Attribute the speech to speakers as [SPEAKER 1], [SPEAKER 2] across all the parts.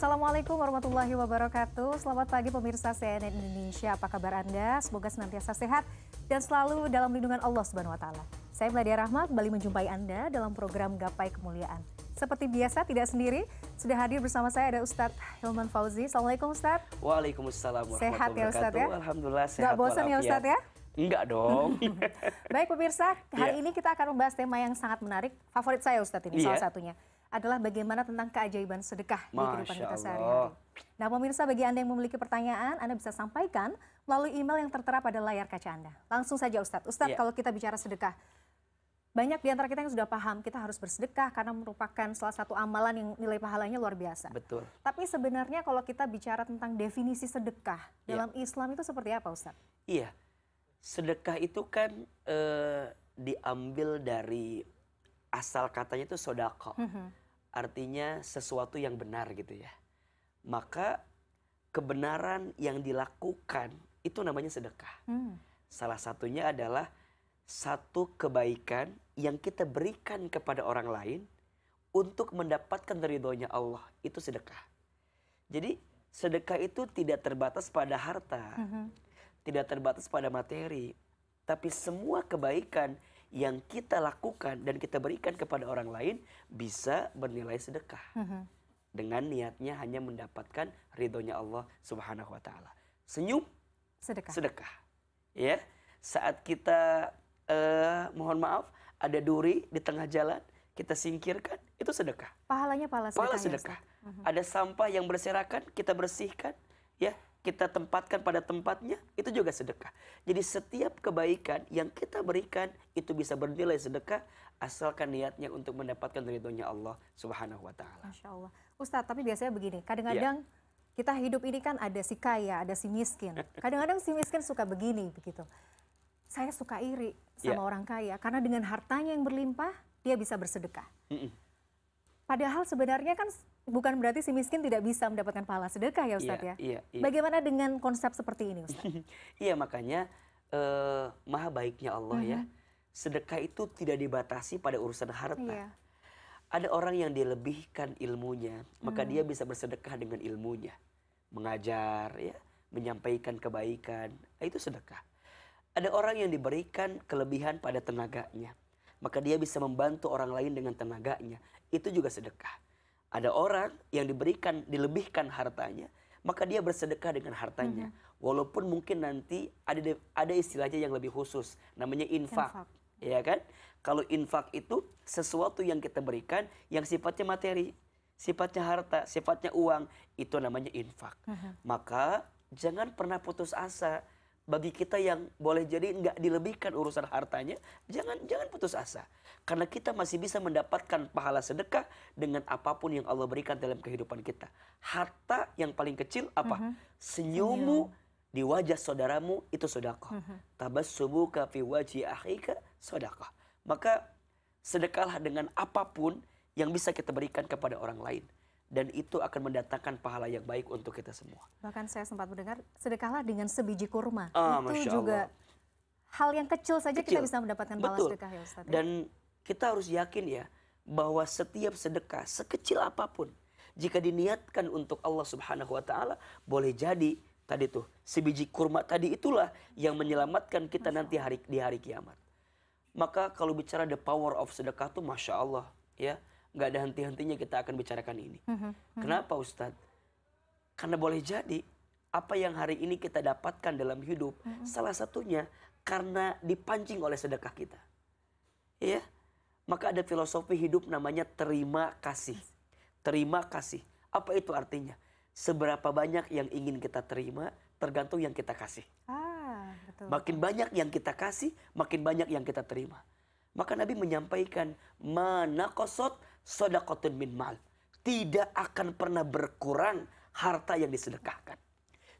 [SPEAKER 1] Assalamualaikum warahmatullahi wabarakatuh. Selamat pagi pemirsa CNN Indonesia. Apa kabar Anda? Semoga senantiasa sehat dan selalu dalam lindungan Allah Subhanahu wa taala. Saya Meladia Rahmat kembali menjumpai Anda dalam program Gapai Kemuliaan. Seperti biasa tidak sendiri, sudah hadir bersama saya ada Ustadz Hilman Fauzi. Assalamualaikum Ustadz.
[SPEAKER 2] Waalaikumsalam warahmatullahi
[SPEAKER 1] Sehat ya Ustadz ya?
[SPEAKER 2] Alhamdulillah sehat.
[SPEAKER 1] Gak bosan ya Ustadz ya?
[SPEAKER 2] Enggak dong.
[SPEAKER 1] Baik pemirsa, hari
[SPEAKER 2] Iya.
[SPEAKER 1] ini kita akan membahas tema yang sangat menarik. Favorit saya Ustadz ini
[SPEAKER 2] Iya.
[SPEAKER 1] salah satunya adalah bagaimana tentang keajaiban sedekah di kehidupan
[SPEAKER 2] Masya
[SPEAKER 1] kita sehari-hari. Nah pemirsa bagi Anda yang memiliki pertanyaan, Anda bisa sampaikan melalui email yang tertera pada layar kaca Anda. Langsung saja Ustadz. Ustadz
[SPEAKER 2] Iya.
[SPEAKER 1] kalau kita bicara sedekah, banyak di antara kita yang sudah paham kita harus bersedekah karena merupakan salah satu amalan yang nilai pahalanya luar biasa.
[SPEAKER 2] Betul.
[SPEAKER 1] Tapi sebenarnya kalau kita bicara tentang definisi sedekah
[SPEAKER 2] Iya.
[SPEAKER 1] dalam Islam itu seperti apa Ustadz?
[SPEAKER 2] Iya. Sedekah itu kan eh, diambil dari asal katanya itu sodako. Artinya sesuatu yang benar gitu ya. Maka kebenaran yang dilakukan itu namanya sedekah.
[SPEAKER 1] Hmm.
[SPEAKER 2] Salah satunya adalah satu kebaikan yang kita berikan kepada orang lain untuk mendapatkan ridhonya Allah. Itu sedekah. Jadi sedekah itu tidak terbatas pada harta, tidak terbatas pada materi, tapi semua kebaikan yang kita lakukan dan kita berikan kepada orang lain bisa bernilai sedekah. Dengan niatnya hanya mendapatkan ridhonya Allah Subhanahu wa taala. Senyum
[SPEAKER 1] Sedekah.
[SPEAKER 2] sedekah. Ya, saat kita eh, mohon maaf ada duri di tengah jalan, kita singkirkan, itu sedekah.
[SPEAKER 1] Pahalanya pahala sedekah.
[SPEAKER 2] Pahala
[SPEAKER 1] ya,
[SPEAKER 2] sedekah.
[SPEAKER 1] Ustadz?
[SPEAKER 2] Ada sampah yang berserakan, kita bersihkan, ya, kita tempatkan pada tempatnya, itu juga sedekah. Jadi setiap kebaikan yang kita berikan itu bisa bernilai sedekah asalkan niatnya untuk mendapatkan ridhonya Allah Subhanahu wa taala.
[SPEAKER 1] Masya Allah. Ustadz, tapi biasanya begini, kadang-kadang kita hidup ini kan ada si kaya, ada si miskin. Kadang-kadang si miskin suka begini, begitu. Saya suka iri sama
[SPEAKER 2] Ya.
[SPEAKER 1] orang kaya, karena dengan hartanya yang berlimpah, dia bisa bersedekah.
[SPEAKER 2] Mm-mm.
[SPEAKER 1] Padahal sebenarnya kan bukan berarti si miskin tidak bisa mendapatkan pahala sedekah ya Ustadz
[SPEAKER 2] Iya,
[SPEAKER 1] ya.
[SPEAKER 2] iya, iya.
[SPEAKER 1] Bagaimana dengan konsep seperti ini Ustadz?
[SPEAKER 2] Iya makanya eh, maha baiknya Allah ya. Sedekah itu tidak dibatasi pada urusan harta.
[SPEAKER 1] Iya.
[SPEAKER 2] Ada orang yang dilebihkan ilmunya, maka dia bisa bersedekah dengan ilmunya. Mengajar ya, menyampaikan kebaikan, nah, itu sedekah. Ada orang yang diberikan kelebihan pada tenaganya, maka dia bisa membantu orang lain dengan tenaganya. Itu juga sedekah. Ada orang yang diberikan dilebihkan hartanya, maka dia bersedekah dengan hartanya. Walaupun mungkin nanti ada ada istilahnya yang lebih khusus, namanya infak.
[SPEAKER 1] Infak.
[SPEAKER 2] Ya kan? Kalau infak itu sesuatu yang kita berikan yang sifatnya materi, sifatnya harta, sifatnya uang, itu namanya infak. Maka jangan pernah putus asa. Bagi kita yang boleh jadi nggak dilebihkan urusan hartanya, jangan jangan putus asa. Karena kita masih bisa mendapatkan pahala sedekah dengan apa pun yang Allah berikan dalam kehidupan kita. Harta yang paling kecil apa? Senyummu di wajah saudaramu itu sedekah. Tabassubuka fi wajhi akhika sedekah. Maka sedekahlah dengan apa pun yang bisa kita berikan kepada orang lain dan itu akan mendatangkan pahala yang baik untuk kita semua.
[SPEAKER 1] Bahkan saya sempat mendengar sedekahlah dengan sebiji kurma.
[SPEAKER 2] Ah,
[SPEAKER 1] itu
[SPEAKER 2] Masya
[SPEAKER 1] juga
[SPEAKER 2] Allah.
[SPEAKER 1] hal yang kecil saja kita
[SPEAKER 2] Kecil.
[SPEAKER 1] bisa mendapatkan pahala
[SPEAKER 2] Betul.
[SPEAKER 1] sedekah ya Ustadz. ya?
[SPEAKER 2] Dan kita harus yakin ya bahwa setiap sedekah sekecil apa pun jika diniatkan untuk Allah Subhanahu wa taala boleh jadi tadi tuh sebiji kurma tadi itulah yang menyelamatkan kita nanti hari di hari kiamat. Maka kalau bicara the power of sedekah tuh masya Allah ya nggak ada henti-hentinya kita akan bicarakan ini.
[SPEAKER 1] Mhm,
[SPEAKER 2] Kenapa Ustadz? Karena boleh jadi apa yang hari ini kita dapatkan dalam hidup salah satunya karena dipancing oleh sedekah kita. Ya. Maka ada filosofi hidup namanya terima kasih. Terima kasih. Apa itu artinya? Seberapa banyak yang ingin kita terima tergantung yang kita kasih.
[SPEAKER 1] Ah, betul.
[SPEAKER 2] Makin banyak yang kita kasih, makin banyak yang kita terima. Maka Nabi menyampaikan, mana kosot sodakotun min mal. Tidak akan pernah berkurang harta yang disedekahkan.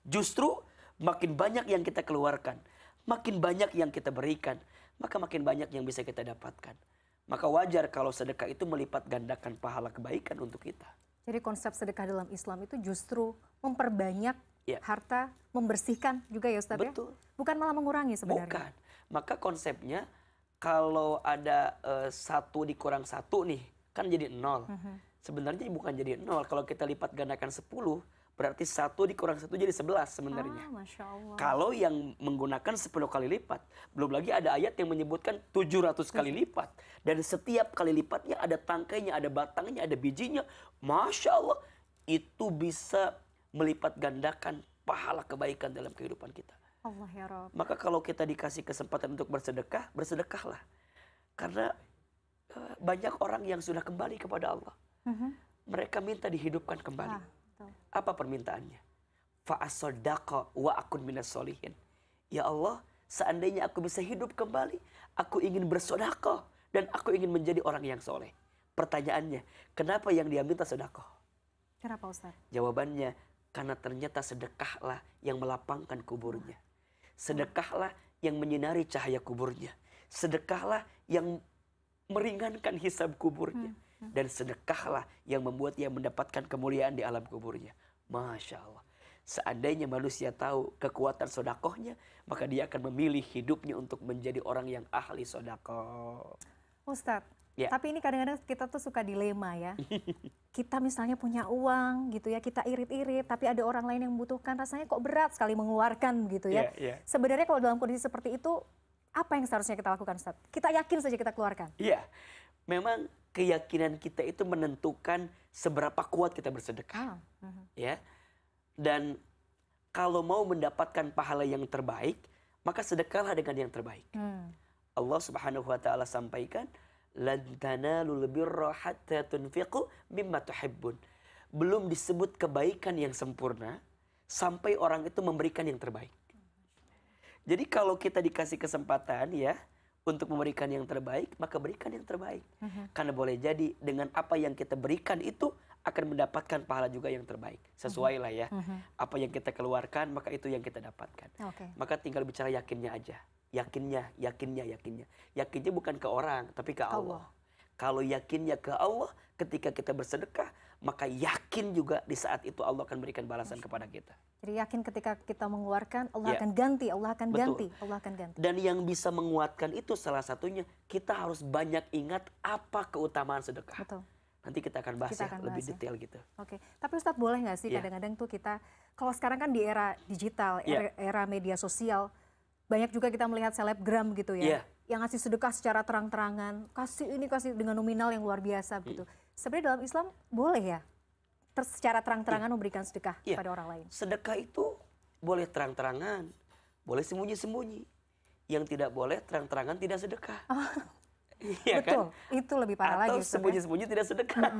[SPEAKER 2] Justru makin banyak yang kita keluarkan, makin banyak yang kita berikan, maka makin banyak yang bisa kita dapatkan. Maka wajar kalau sedekah itu melipat gandakan pahala kebaikan untuk kita.
[SPEAKER 1] Jadi konsep sedekah dalam Islam itu justru memperbanyak
[SPEAKER 2] Ya.
[SPEAKER 1] harta, membersihkan juga ya Ustadz ya?
[SPEAKER 2] Betul.
[SPEAKER 1] Bukan malah mengurangi sebenarnya.
[SPEAKER 2] Bukan. Maka konsepnya kalau ada eh, satu dikurang satu nih, kan jadi nol. Sebenarnya bukan jadi nol. Kalau kita lipat gandakan 10, berarti satu dikurang satu jadi 11 sebenarnya.
[SPEAKER 1] Ah.
[SPEAKER 2] Kalau yang menggunakan 10 kali lipat, belum lagi ada ayat yang menyebutkan 700 kali lipat. Dan setiap kali lipatnya ada tangkainya, ada batangnya, ada bijinya. Masya Allah, itu bisa melipat gandakan pahala kebaikan dalam kehidupan kita.
[SPEAKER 1] Allah ya.
[SPEAKER 2] Maka kalau kita dikasih kesempatan untuk bersedekah, bersedekahlah. Karena banyak orang yang sudah kembali kepada Allah.
[SPEAKER 1] Mhm.
[SPEAKER 2] Mereka minta dihidupkan kembali.
[SPEAKER 1] Ah.
[SPEAKER 2] Apa permintaannya? Fa'asodaqa wa akun minas solihin. Ya Allah, seandainya aku bisa hidup kembali, aku ingin bersodakoh dan aku ingin menjadi orang yang soleh. Pertanyaannya, kenapa yang dia minta sodakoh?
[SPEAKER 1] Kenapa Ustaz?
[SPEAKER 2] Jawabannya, karena ternyata sedekahlah yang melapangkan kuburnya. Sedekahlah yang menyinari cahaya kuburnya. Sedekahlah yang meringankan hisab kuburnya. Dan sedekahlah yang membuat dia mendapatkan kemuliaan di alam kuburnya. Masya Allah. Seandainya manusia tahu kekuatan sodakohnya, maka dia akan memilih hidupnya untuk menjadi orang yang ahli sodakoh.
[SPEAKER 1] Ustadz,
[SPEAKER 2] Ya.
[SPEAKER 1] tapi ini kadang-kadang kita tuh suka dilema ya. kita misalnya punya uang gitu ya, kita irit-irit, tapi ada orang lain yang membutuhkan, rasanya kok berat sekali mengeluarkan gitu ya.
[SPEAKER 2] Iya, iya.
[SPEAKER 1] Sebenarnya kalau dalam kondisi seperti itu, apa yang seharusnya kita lakukan Ustadz? Kita yakin saja kita keluarkan.
[SPEAKER 2] Iya, memang keyakinan kita itu menentukan seberapa kuat kita bersedekah.
[SPEAKER 1] Ah, mhm.
[SPEAKER 2] ya dan kalau mau mendapatkan pahala yang terbaik maka sedekahlah dengan yang terbaik
[SPEAKER 1] Hmm.
[SPEAKER 2] Allah subhanahu wa ta'ala sampaikan lan tanalul birra hatta tunfiqu mimma tuhibbun belum disebut kebaikan yang sempurna sampai orang itu memberikan yang terbaik jadi kalau kita dikasih kesempatan ya untuk memberikan yang terbaik maka berikan yang terbaik. Karena boleh jadi dengan apa yang kita berikan itu akan mendapatkan pahala juga yang terbaik. Sesuai lah ya. Apa yang kita keluarkan maka itu yang kita dapatkan.
[SPEAKER 1] Oke.
[SPEAKER 2] maka tinggal bicara yakinnya aja. Yakinnya yakinnya yakinnya. Yakinnya bukan ke orang tapi ke Allah,
[SPEAKER 1] Allah.
[SPEAKER 2] Kalau yakinnya ke Allah ketika kita bersedekah maka yakin juga di saat itu Allah akan berikan balasan kepada kita
[SPEAKER 1] Jadi yakin ketika kita mengeluarkan, Allah
[SPEAKER 2] Ya.
[SPEAKER 1] akan ganti, Allah akan
[SPEAKER 2] Betul.
[SPEAKER 1] ganti, Allah akan ganti.
[SPEAKER 2] dan yang bisa menguatkan itu salah satunya kita harus banyak ingat apa keutamaan sedekah
[SPEAKER 1] Betul.
[SPEAKER 2] nanti kita akan bahas
[SPEAKER 1] Kita
[SPEAKER 2] ya
[SPEAKER 1] akan
[SPEAKER 2] lebih
[SPEAKER 1] bahas ya.
[SPEAKER 2] detail gitu
[SPEAKER 1] Oke, tapi Ustadz boleh nggak sih
[SPEAKER 2] Iya.
[SPEAKER 1] kadang-kadang tuh kita, kalau sekarang kan di era digital,
[SPEAKER 2] Iya.
[SPEAKER 1] era, era media sosial, banyak juga kita melihat selebgram gitu
[SPEAKER 2] Iya.
[SPEAKER 1] ya, yang ngasih sedekah secara terang-terangan, kasih ini kasih dengan nominal yang luar biasa gitu. Sebenarnya dalam Islam boleh ya, ter, secara terang-terangan memberikan sedekah
[SPEAKER 2] Iya.
[SPEAKER 1] kepada orang lain.
[SPEAKER 2] sedekah itu boleh terang-terangan boleh sembunyi-sembunyi yang tidak boleh terang-terangan tidak sedekah Iya kan?
[SPEAKER 1] Betul, itu lebih parah
[SPEAKER 2] atau
[SPEAKER 1] lagi. Ustadz, ya.
[SPEAKER 2] sembunyi-sembunyi tidak sedekah.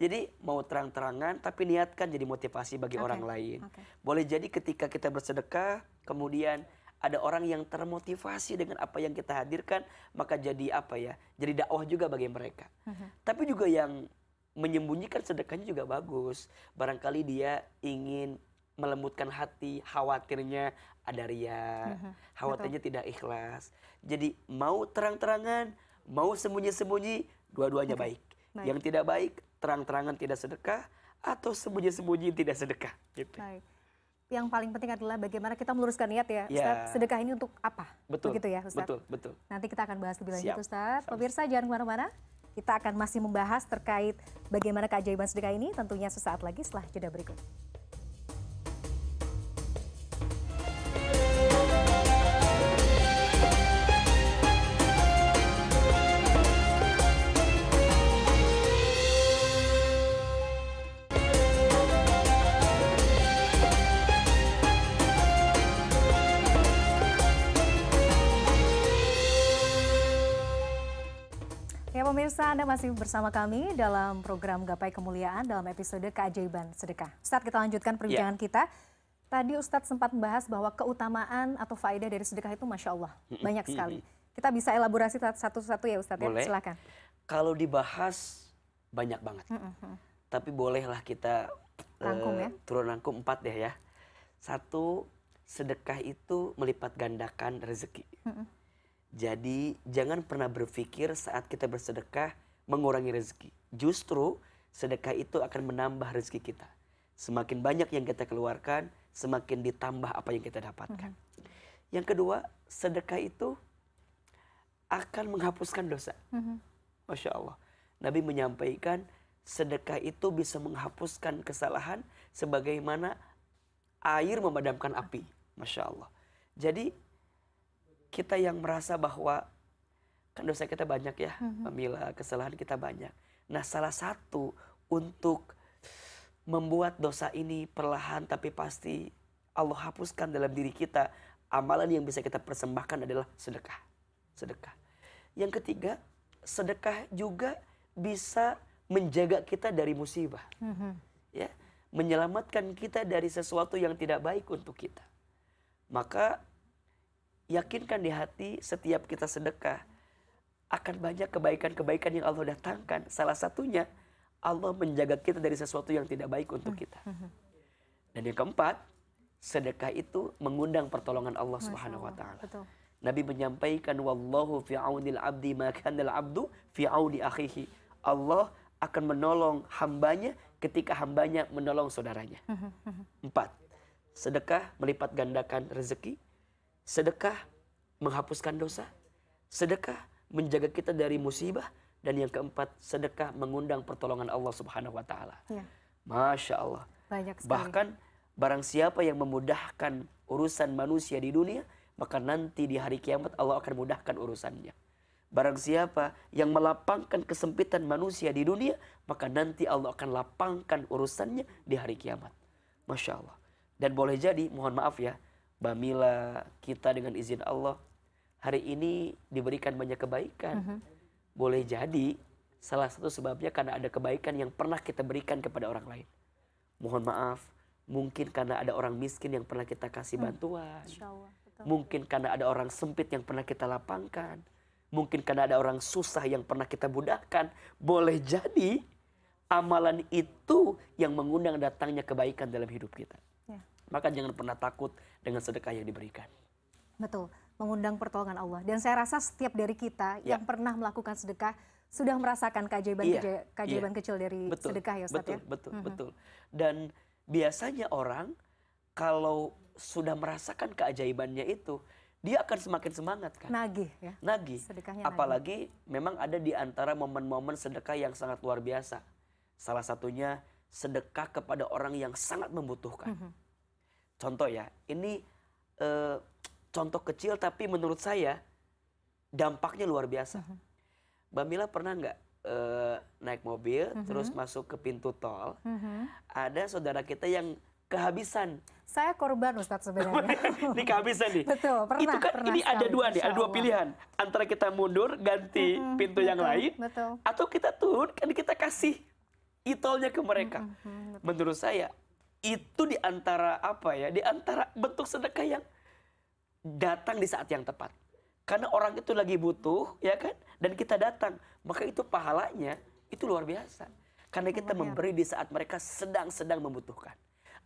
[SPEAKER 2] jadi mau terang-terangan tapi niatkan jadi motivasi bagi
[SPEAKER 1] Oke,
[SPEAKER 2] orang lain.
[SPEAKER 1] oke.
[SPEAKER 2] Boleh jadi ketika kita bersedekah kemudian ada orang yang termotivasi dengan apa yang kita hadirkan maka jadi apa ya? Jadi dakwah juga bagi mereka.
[SPEAKER 1] Mhm.
[SPEAKER 2] Tapi juga yang menyembunyikan sedekahnya juga bagus. Barangkali dia ingin melembutkan hati, khawatirnya ada ria,
[SPEAKER 1] Mhm,
[SPEAKER 2] khawatirnya tidak ikhlas. Jadi mau terang-terangan, mau sembunyi-sembunyi, dua-duanya baik.
[SPEAKER 1] Baik.
[SPEAKER 2] Yang tidak baik, terang-terangan tidak sedekah, atau sembunyi-sembunyi tidak sedekah. Gitu.
[SPEAKER 1] Baik. Yang paling penting adalah bagaimana kita meluruskan niat ya,
[SPEAKER 2] Ya.
[SPEAKER 1] Ustadz. Sedekah ini untuk apa?
[SPEAKER 2] Betul.
[SPEAKER 1] Begitu ya, Ustadz.
[SPEAKER 2] Betul, betul.
[SPEAKER 1] Nanti kita akan bahas lebih lanjut
[SPEAKER 2] Siap.
[SPEAKER 1] Ustadz.
[SPEAKER 2] Sama.
[SPEAKER 1] Pemirsa jangan ke mana-mana. Kita akan masih membahas terkait bagaimana keajaiban sedekah ini tentunya sesaat lagi setelah jeda berikut. Pemirsa, Anda masih bersama kami dalam program Gapai Kemuliaan dalam episode Keajaiban Sedekah. Ustadz, kita lanjutkan perbincangan kita. Tadi Ustadz sempat membahas bahwa keutamaan atau faedah dari sedekah itu Masya Allah, banyak sekali. Kita bisa elaborasi satu-satu ya Ustadz
[SPEAKER 2] Boleh.
[SPEAKER 1] ya, silakan.
[SPEAKER 2] Kalau dibahas banyak banget. Tapi bolehlah kita eh,
[SPEAKER 1] Rangkum ya.
[SPEAKER 2] turun rangkum empat deh ya. Satu, sedekah itu melipat gandakan rezeki. Jadi jangan pernah berpikir saat kita bersedekah mengurangi rezeki. Justru sedekah itu akan menambah rezeki kita. Semakin banyak yang kita keluarkan, semakin ditambah apa yang kita dapatkan. Yang kedua, sedekah itu akan menghapuskan dosa.
[SPEAKER 1] Mhm.
[SPEAKER 2] Masya Allah. Nabi menyampaikan sedekah itu bisa menghapuskan kesalahan sebagaimana air memadamkan api. Masya Allah. Jadi kita yang merasa bahwa kan dosa kita banyak ya, Pamila, kesalahan kita banyak. Nah salah satu untuk membuat dosa ini perlahan tapi pasti Allah hapuskan dalam diri kita amalan yang bisa kita persembahkan adalah sedekah. Sedekah. Yang ketiga sedekah juga bisa menjaga kita dari musibah. Mm-hmm. ya menyelamatkan kita dari sesuatu yang tidak baik untuk kita. Maka yakinkan di hati setiap kita sedekah akan banyak kebaikan-kebaikan yang Allah datangkan salah satunya Allah menjaga kita dari sesuatu yang tidak baik untuk kita. Mm-hmm. Dan yang keempat, sedekah itu mengundang pertolongan Allah Subhanahu wa taala. Nabi menyampaikan wallahu fi aunil abdi ma kanal abdu fi auni akhihi. Allah akan menolong hambanya ketika hambanya menolong saudaranya. Mm-hmm. Empat, sedekah melipat gandakan rezeki. Sedekah menghapuskan dosa. Sedekah menjaga kita dari musibah dan yang keempat, sedekah mengundang pertolongan Allah Subhanahu wa taala. Ya. Masya Allah. Banyak sekali. Bahkan barang siapa yang memudahkan urusan manusia di dunia, maka nanti di hari kiamat Allah akan mudahkan urusannya. Barang siapa yang melapangkan kesempitan manusia di dunia, maka nanti Allah akan lapangkan urusannya di hari kiamat. Masya Allah. Dan boleh jadi, mohon maaf ya, Bamila kita dengan izin Allah, hari ini diberikan banyak kebaikan. Mhm. boleh jadi salah satu sebabnya karena ada kebaikan yang pernah kita berikan kepada orang lain. Mohon maaf, mungkin karena ada orang miskin yang pernah kita kasih hmm. bantuan. Mungkin karena ada orang sempit yang pernah kita lapangkan. Mungkin karena ada orang susah yang pernah kita mudahkan. Boleh jadi amalan itu yang mengundang datangnya kebaikan dalam hidup kita. Maka jangan pernah takut dengan sedekah yang diberikan.
[SPEAKER 1] Betul mengundang pertolongan Allah. Dan saya rasa setiap dari kita ya. yang pernah melakukan sedekah sudah merasakan keajaiban ya. keajaiban ya. kecil dari betul, sedekah ya Ustaz
[SPEAKER 2] betul,
[SPEAKER 1] ya.
[SPEAKER 2] Betul, mm -hmm. betul. Dan biasanya orang kalau sudah merasakan keajaibannya itu, dia akan semakin semangat kan.
[SPEAKER 1] Nagih ya.
[SPEAKER 2] Nagih. Sedekahnya Apalagi nagih. memang ada di antara momen-momen sedekah yang sangat luar biasa. Salah satunya sedekah kepada orang yang sangat membutuhkan. Mm -hmm. Contoh ya, ini uh, contoh kecil tapi menurut saya dampaknya luar biasa. Uh-huh. Mbak Mila pernah nggak uh, naik mobil uh-huh. terus masuk ke pintu tol, uh-huh. ada saudara kita yang kehabisan.
[SPEAKER 1] Saya korban Ustadz sebenarnya.
[SPEAKER 2] ini kehabisan nih.
[SPEAKER 1] Betul, pernah.
[SPEAKER 2] Itu kan
[SPEAKER 1] pernah
[SPEAKER 2] ini sekali, ada dua nih, ada dua pilihan. Antara kita mundur ganti uh-huh. pintu betul, yang lain, betul. atau kita turun kan kita kasih itolnya ke mereka. Uh-huh. Menurut saya itu di antara apa ya? Di antara bentuk sedekah yang datang di saat yang tepat. Karena orang itu lagi butuh, ya kan? Dan kita datang, maka itu pahalanya itu luar biasa. Karena kita memberi di saat mereka sedang-sedang membutuhkan.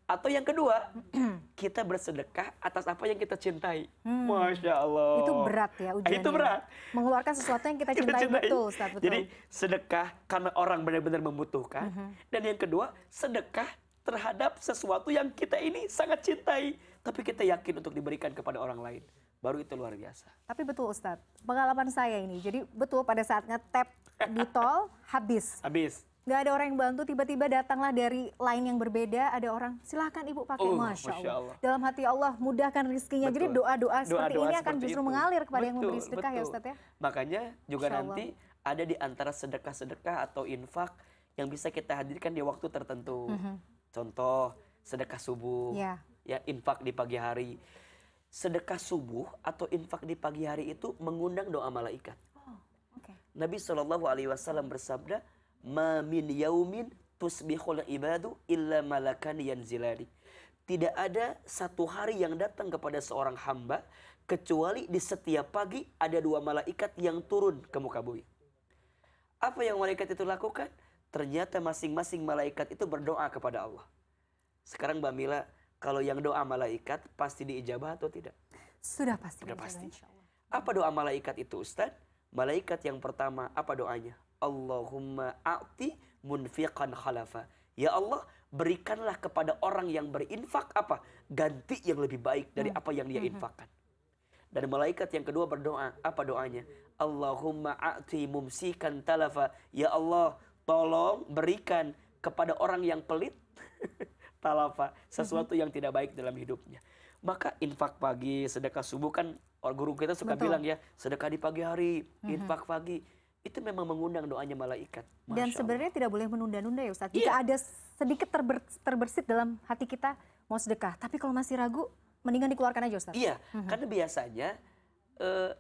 [SPEAKER 2] Atau yang kedua, kita bersedekah atas apa yang kita cintai. Hmm. Masya Allah.
[SPEAKER 1] Itu berat ya ujiannya.
[SPEAKER 2] Itu berat.
[SPEAKER 1] Mengeluarkan sesuatu yang kita cintai, kita cintai. betul, Ustaz, betul.
[SPEAKER 2] Jadi sedekah karena orang benar-benar membutuhkan. Uh -huh. Dan yang kedua, sedekah terhadap sesuatu yang kita ini sangat cintai tapi kita yakin untuk diberikan kepada orang lain. Baru itu luar biasa.
[SPEAKER 1] Tapi betul Ustadz pengalaman saya ini jadi betul pada saat ngetap di tol habis.
[SPEAKER 2] Habis.
[SPEAKER 1] Nggak ada orang yang bantu tiba-tiba datanglah dari lain yang berbeda ada orang silahkan ibu pakai. Uh, masya, Allah. Allah. Dalam hati Allah mudahkan rizkinya jadi doa-doa seperti doa ini akan justru itu. mengalir kepada betul, yang memberi sedekah ya, betul. ya Ustadz ya?
[SPEAKER 2] Makanya juga nanti ada di antara sedekah-sedekah atau infak yang bisa kita hadirkan di waktu tertentu. Uh mhm. Contoh sedekah subuh, ya, ya infak di pagi hari. Sedekah subuh atau infak di pagi hari itu mengundang doa malaikat. Oh, okay. Nabi Shallallahu Alaihi Wasallam bersabda, "Ma min yaumin tusbihul ibadu illa malakan yanzilani." Tidak ada satu hari yang datang kepada seorang hamba kecuali di setiap pagi ada dua malaikat yang turun ke muka bumi. Apa yang malaikat itu lakukan? Ternyata masing-masing malaikat itu berdoa kepada Allah. Sekarang Mbak Mila, kalau yang doa malaikat pasti diijabah atau tidak?
[SPEAKER 1] Sudah pasti.
[SPEAKER 2] Sudah pasti. Apa doa malaikat itu Ustaz? Malaikat yang pertama apa doanya? Allahumma a'ti munfiqan khalafa. Ya Allah, berikanlah kepada orang yang berinfak apa? Ganti yang lebih baik dari hmm. apa yang dia hmm. infakkan. Dan malaikat yang kedua berdoa. Apa doanya? Allahumma a'ti mumsikan talafa. Ya Allah, tolong berikan kepada orang yang pelit talafa sesuatu yang tidak baik dalam hidupnya. Maka infak pagi sedekah subuh kan guru kita suka Betul. bilang ya sedekah di pagi hari infak pagi. Itu memang mengundang doanya malaikat.
[SPEAKER 1] Masya dan sebenarnya tidak boleh menunda-nunda ya Ustaz jika yeah. ada sedikit terber, terbersit dalam hati kita mau sedekah. Tapi kalau masih ragu mendingan dikeluarkan aja Ustaz
[SPEAKER 2] iya mm-hmm. karena biasanya uh,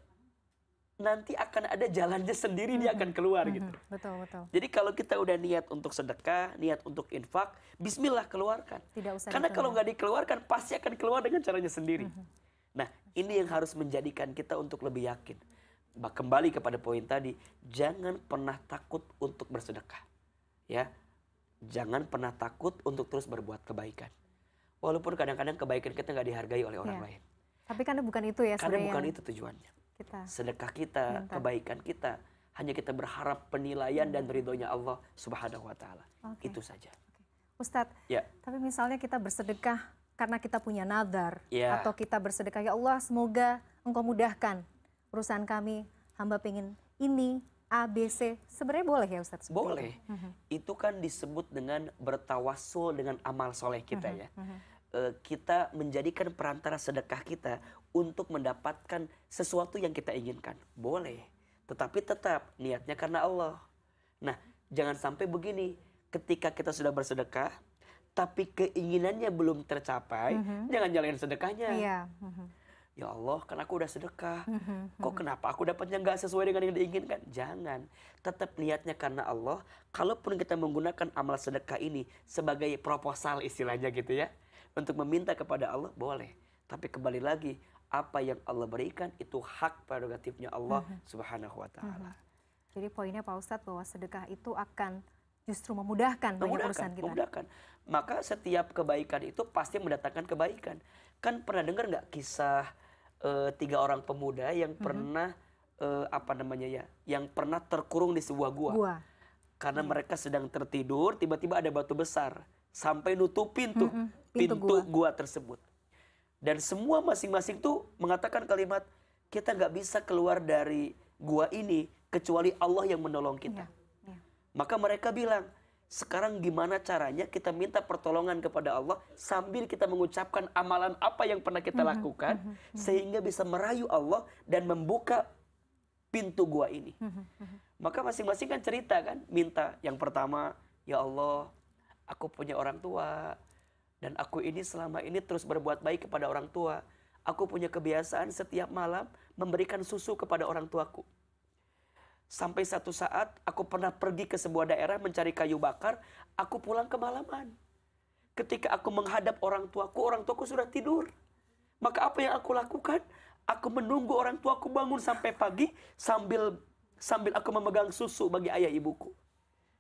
[SPEAKER 2] nanti akan ada jalannya sendiri dia akan keluar mm -hmm. gitu.
[SPEAKER 1] Betul, betul.
[SPEAKER 2] Jadi kalau kita udah niat untuk sedekah, niat untuk infak, bismillah keluarkan. Tidak usah Karena kalau nggak dikeluarkan pasti akan keluar dengan caranya sendiri. Mm -hmm. Nah, ini yang harus menjadikan kita untuk lebih yakin. Bah, kembali kepada poin tadi, jangan pernah takut untuk bersedekah. Ya. Jangan pernah takut untuk terus berbuat kebaikan. Walaupun kadang-kadang kebaikan kita nggak dihargai oleh orang ya. lain.
[SPEAKER 1] Tapi karena bukan itu ya
[SPEAKER 2] Karena bukan itu tujuannya. Sedekah kita, Minta. kebaikan kita, hanya kita berharap penilaian hmm. dan ridhonya Allah Subhanahu wa taala. Okay. Itu saja.
[SPEAKER 1] Okay. Ustadz, ya. tapi misalnya kita bersedekah karena kita punya nadar ya. atau kita bersedekah ya Allah semoga Engkau mudahkan urusan kami, hamba pengen ini A, B, C, sebenarnya boleh ya Ustadz?
[SPEAKER 2] Boleh. Itu. Uh-huh. itu kan disebut dengan bertawasul dengan amal soleh kita uh-huh. ya. Uh-huh. kita menjadikan perantara sedekah kita untuk mendapatkan sesuatu yang kita inginkan. Boleh. Tetapi tetap niatnya karena Allah. Nah, jangan sampai begini. Ketika kita sudah bersedekah, tapi keinginannya belum tercapai, mm -hmm. jangan jalanin sedekahnya. Yeah. Mm -hmm. Ya Allah, kan aku udah sedekah. Mm -hmm. Kok kenapa aku dapatnya nggak sesuai dengan yang diinginkan? Jangan. Tetap niatnya karena Allah. Kalaupun kita menggunakan amal sedekah ini sebagai proposal istilahnya gitu ya. Untuk meminta kepada Allah, boleh. Tapi kembali lagi, apa yang Allah berikan itu hak prerogatifnya Allah uh-huh. Subhanahu wa taala. Uh-huh.
[SPEAKER 1] Jadi poinnya Pak Ustadz bahwa sedekah itu akan justru memudahkan, memudahkan banyak urusan kita.
[SPEAKER 2] Memudahkan. Maka setiap kebaikan itu pasti mendatangkan kebaikan. Kan pernah dengar nggak kisah uh, tiga orang pemuda yang uh-huh. pernah uh, apa namanya ya, yang pernah terkurung di sebuah gua. gua. Karena yeah. mereka sedang tertidur, tiba-tiba ada batu besar sampai nutup pintu, uh-huh. pintu, pintu gua. gua tersebut. Dan semua masing-masing tuh mengatakan kalimat, kita nggak bisa keluar dari gua ini kecuali Allah yang menolong kita. Ya, ya. Maka mereka bilang, sekarang gimana caranya kita minta pertolongan kepada Allah sambil kita mengucapkan amalan apa yang pernah kita mhm, lakukan mm -hmm. sehingga bisa merayu Allah dan membuka pintu gua ini. Mm -hmm. Maka masing-masing kan cerita kan, minta yang pertama, ya Allah, aku punya orang tua, dan aku ini selama ini terus berbuat baik kepada orang tua. Aku punya kebiasaan setiap malam memberikan susu kepada orang tuaku. Sampai satu saat aku pernah pergi ke sebuah daerah mencari kayu bakar, aku pulang kemalaman. Ketika aku menghadap orang tuaku, orang tuaku sudah tidur. Maka apa yang aku lakukan? Aku menunggu orang tuaku bangun sampai pagi sambil sambil aku memegang susu bagi ayah ibuku.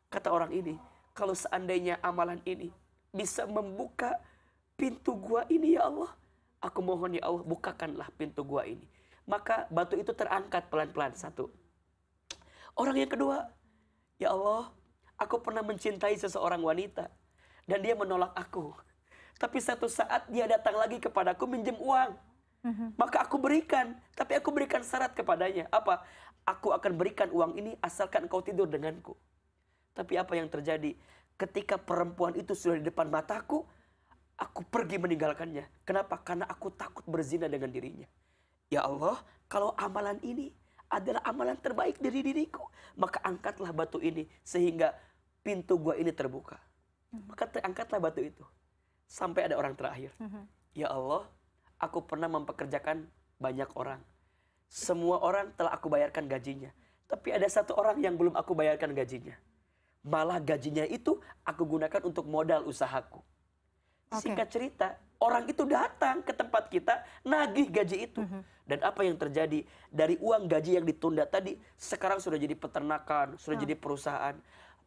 [SPEAKER 2] Kata orang ini, kalau seandainya amalan ini bisa membuka pintu gua ini ya Allah. Aku mohon ya Allah bukakanlah pintu gua ini. Maka batu itu terangkat pelan-pelan satu. Orang yang kedua, ya Allah, aku pernah mencintai seseorang wanita dan dia menolak aku. Tapi satu saat dia datang lagi kepadaku minjem uang. Mhm. Maka aku berikan, tapi aku berikan syarat kepadanya. Apa? Aku akan berikan uang ini asalkan kau tidur denganku. Tapi apa yang terjadi? Ketika perempuan itu sudah di depan mataku, aku pergi meninggalkannya. Kenapa? Karena aku takut berzina dengan dirinya. Ya Allah, kalau amalan ini adalah amalan terbaik dari diriku, maka angkatlah batu ini sehingga pintu gua ini terbuka. Maka terangkatlah batu itu. Sampai ada orang terakhir. Ya Allah, aku pernah mempekerjakan banyak orang. Semua orang telah aku bayarkan gajinya. Tapi ada satu orang yang belum aku bayarkan gajinya malah gajinya itu aku gunakan untuk modal usahaku. Okay. Singkat cerita, orang itu datang ke tempat kita nagih gaji itu. Mm -hmm. Dan apa yang terjadi dari uang gaji yang ditunda tadi sekarang sudah jadi peternakan, sudah oh. jadi perusahaan.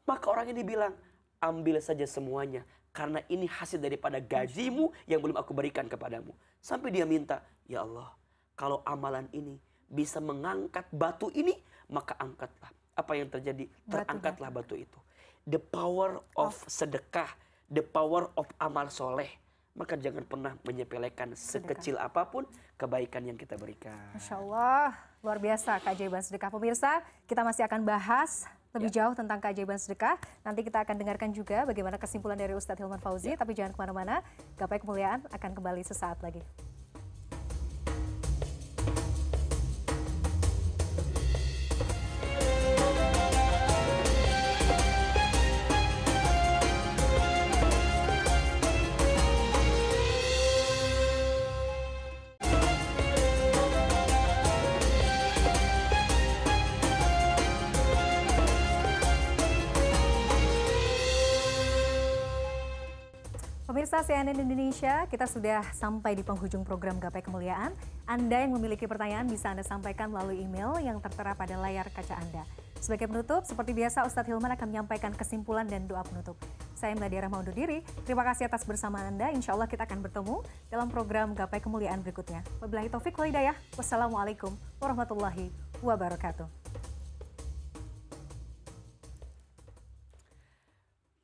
[SPEAKER 2] Maka orang ini bilang, ambil saja semuanya karena ini hasil daripada gajimu yang belum aku berikan kepadamu. Sampai dia minta, ya Allah, kalau amalan ini bisa mengangkat batu ini, maka angkatlah. Apa yang terjadi? Terangkatlah batu, itu the power of sedekah, the power of amal soleh maka jangan pernah menyepelekan sekecil apa pun kebaikan yang kita berikan.
[SPEAKER 1] Masya Allah, luar biasa keajaiban sedekah. Pemirsa, kita masih akan bahas lebih ya. jauh tentang keajaiban sedekah. Nanti kita akan dengarkan juga bagaimana kesimpulan dari Ustadz Hilman Fauzi, ya. tapi jangan ke mana-mana. Gapai kemuliaan akan kembali sesaat lagi. CNN Indonesia, kita sudah sampai di penghujung program Gapai Kemuliaan. Anda yang memiliki pertanyaan bisa Anda sampaikan melalui email yang tertera pada layar kaca Anda. Sebagai penutup, seperti biasa Ustadz Hilman akan menyampaikan kesimpulan dan doa penutup. Saya Meladia Rahma undur diri. Terima kasih atas bersama Anda. Insya Allah kita akan bertemu dalam program Gapai Kemuliaan berikutnya. Wabillahi taufiq walhidayah. Wassalamualaikum warahmatullahi wabarakatuh.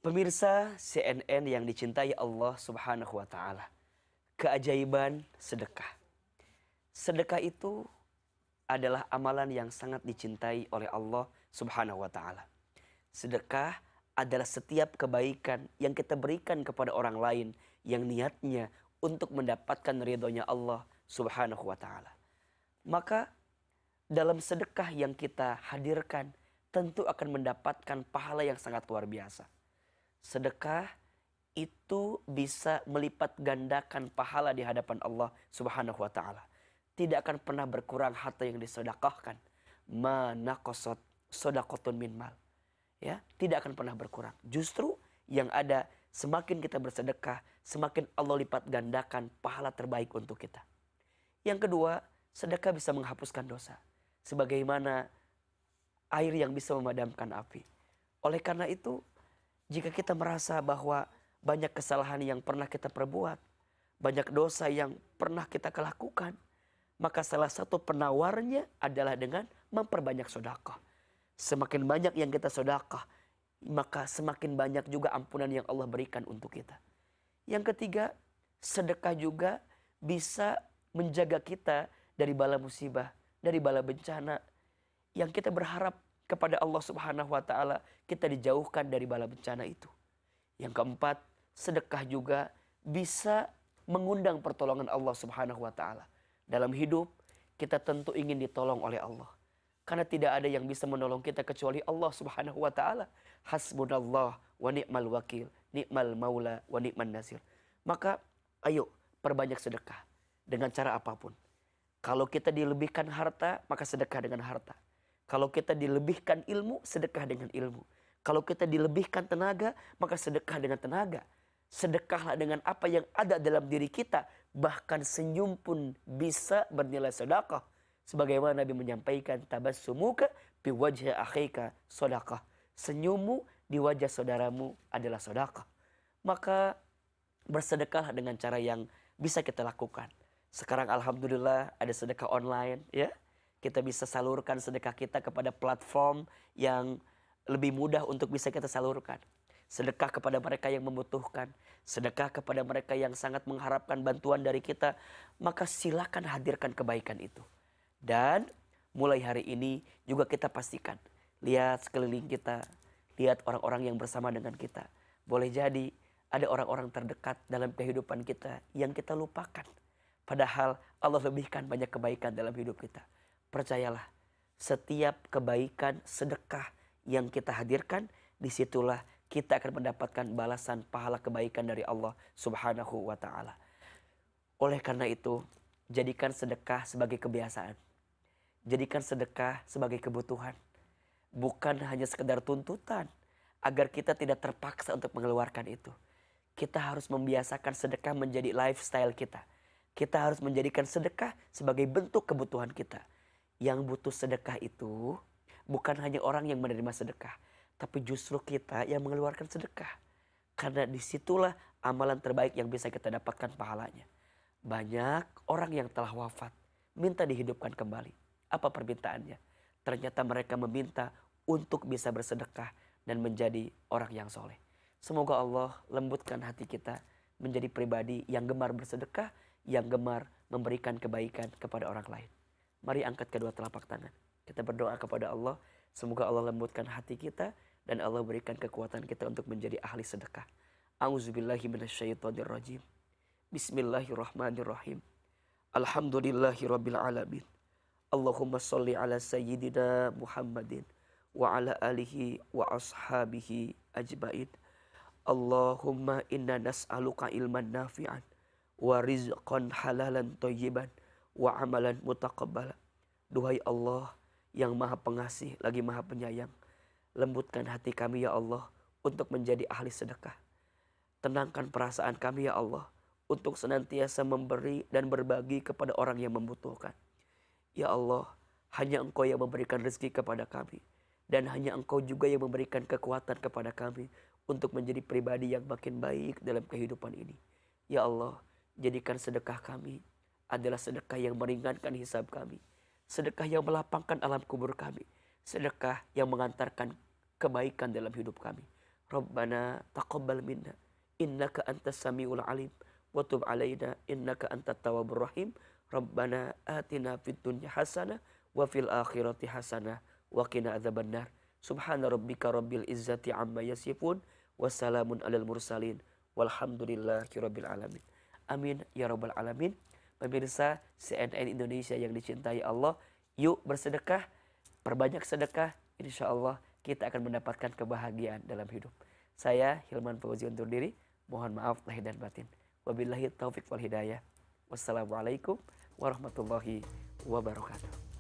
[SPEAKER 2] Pemirsa CNN yang dicintai Allah Subhanahu wa taala. Keajaiban sedekah. Sedekah itu adalah amalan yang sangat dicintai oleh Allah Subhanahu wa taala. Sedekah adalah setiap kebaikan yang kita berikan kepada orang lain yang niatnya untuk mendapatkan ridhonya Allah Subhanahu wa taala. Maka dalam sedekah yang kita hadirkan tentu akan mendapatkan pahala yang sangat luar biasa sedekah itu bisa melipat gandakan pahala di hadapan Allah Subhanahu wa taala. Tidak akan pernah berkurang harta yang disedekahkan. Mana kosot sodakotun min mal. Ya, tidak akan pernah berkurang. Justru yang ada semakin kita bersedekah, semakin Allah lipat gandakan pahala terbaik untuk kita. Yang kedua, sedekah bisa menghapuskan dosa. Sebagaimana air yang bisa memadamkan api. Oleh karena itu, jika kita merasa bahwa banyak kesalahan yang pernah kita perbuat, banyak dosa yang pernah kita lakukan, maka salah satu penawarnya adalah dengan memperbanyak sodakah. Semakin banyak yang kita sodakah, maka semakin banyak juga ampunan yang Allah berikan untuk kita. Yang ketiga, sedekah juga bisa menjaga kita dari bala musibah, dari bala bencana yang kita berharap kepada Allah Subhanahu wa taala, kita dijauhkan dari bala bencana itu. Yang keempat, sedekah juga bisa mengundang pertolongan Allah Subhanahu wa taala. Dalam hidup kita tentu ingin ditolong oleh Allah. Karena tidak ada yang bisa menolong kita kecuali Allah Subhanahu wa taala. Hasbunallah wa ni'mal wakil, ni'mal maula wa ni'man nasir. Maka ayo perbanyak sedekah dengan cara apa pun. Kalau kita dilebihkan harta, maka sedekah dengan harta. Kalau kita dilebihkan ilmu, sedekah dengan ilmu. Kalau kita dilebihkan tenaga, maka sedekah dengan tenaga. Sedekahlah dengan apa yang ada dalam diri kita. Bahkan senyum pun bisa bernilai sedekah. Sebagaimana Nabi menyampaikan, tabassumuka bi wajhi akhika sedekah. Senyummu di wajah saudaramu adalah sedekah. Maka bersedekahlah dengan cara yang bisa kita lakukan. Sekarang alhamdulillah ada sedekah online ya kita bisa salurkan sedekah kita kepada platform yang lebih mudah untuk bisa kita salurkan. Sedekah kepada mereka yang membutuhkan, sedekah kepada mereka yang sangat mengharapkan bantuan dari kita, maka silakan hadirkan kebaikan itu. Dan mulai hari ini juga kita pastikan, lihat sekeliling kita, lihat orang-orang yang bersama dengan kita. Boleh jadi ada orang-orang terdekat dalam kehidupan kita yang kita lupakan. Padahal Allah lebihkan banyak kebaikan dalam hidup kita. Percayalah, setiap kebaikan sedekah yang kita hadirkan, di situlah kita akan mendapatkan balasan pahala kebaikan dari Allah Subhanahu wa Ta'ala. Oleh karena itu, jadikan sedekah sebagai kebiasaan, jadikan sedekah sebagai kebutuhan, bukan hanya sekedar tuntutan agar kita tidak terpaksa untuk mengeluarkan itu. Kita harus membiasakan sedekah menjadi lifestyle kita. Kita harus menjadikan sedekah sebagai bentuk kebutuhan kita yang butuh sedekah itu bukan hanya orang yang menerima sedekah, tapi justru kita yang mengeluarkan sedekah. Karena di situlah amalan terbaik yang bisa kita dapatkan pahalanya. Banyak orang yang telah wafat minta dihidupkan kembali. Apa permintaannya? Ternyata mereka meminta untuk bisa bersedekah dan menjadi orang yang soleh. Semoga Allah lembutkan hati kita menjadi pribadi yang gemar bersedekah, yang gemar memberikan kebaikan kepada orang lain. Mari angkat kedua telapak tangan. Kita berdoa kepada Allah, semoga Allah lembutkan hati kita dan Allah berikan kekuatan kita untuk menjadi ahli sedekah. A'udzubillahi minasyaitonirrajim. Bismillahirrahmanirrahim. Alhamdulillahirabbil alamin. Allahumma salli ala sayyidina Muhammadin wa ala alihi wa ashabihi ajmain. Allahumma inna nas'aluka ilman nafi'an wa rizqan halalan thayyiban wa amalan mutaqabbala. Duhai Allah yang maha pengasih lagi maha penyayang. Lembutkan hati kami ya Allah untuk menjadi ahli sedekah. Tenangkan perasaan kami ya Allah untuk senantiasa memberi dan berbagi kepada orang yang membutuhkan. Ya Allah, hanya Engkau yang memberikan rezeki kepada kami. Dan hanya Engkau juga yang memberikan kekuatan kepada kami untuk menjadi pribadi yang makin baik dalam kehidupan ini. Ya Allah, jadikan sedekah kami adalah sedekah yang meringankan hisab kami. Sedekah yang melapangkan alam kubur kami. Sedekah yang mengantarkan kebaikan dalam hidup kami. Rabbana taqabbal minna. Innaka antas samiul alim. Wa alaina innaka antat tawwabur rahim. Rabbana atina fid dunya hasanah wa fil akhirati hasanah wa qina adzabannar. Subhana rabbika rabbil izzati amma yasifun wassalamun alal mursalin. Walhamdulillahi rabbil alamin. Amin ya rabbal alamin pemirsa CNN Indonesia yang dicintai Allah yuk bersedekah perbanyak sedekah insya Allah kita akan mendapatkan kebahagiaan dalam hidup saya Hilman Fauzi undur diri mohon maaf lahir dan batin Wabillahi taufiq wal hidayah. Wassalamualaikum warahmatullahi wabarakatuh.